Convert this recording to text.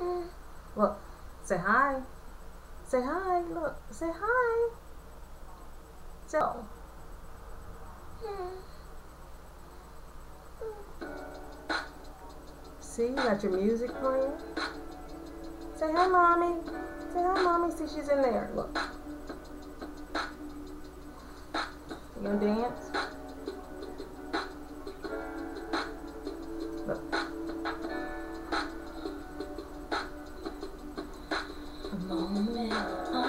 Look, say hi. Say hi. Look, say hi. So. See, you got your music playing. Say hi, mommy. Say hi, mommy. See, she's in there. Look. You gonna dance? moment.